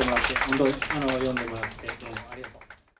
おてもらって、本当あの読んでもらって。